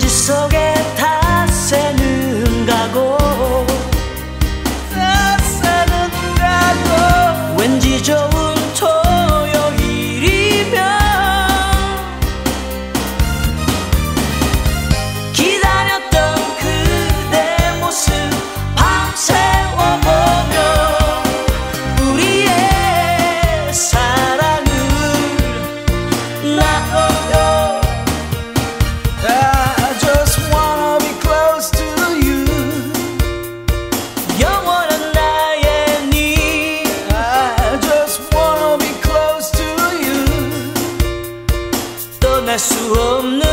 just so suom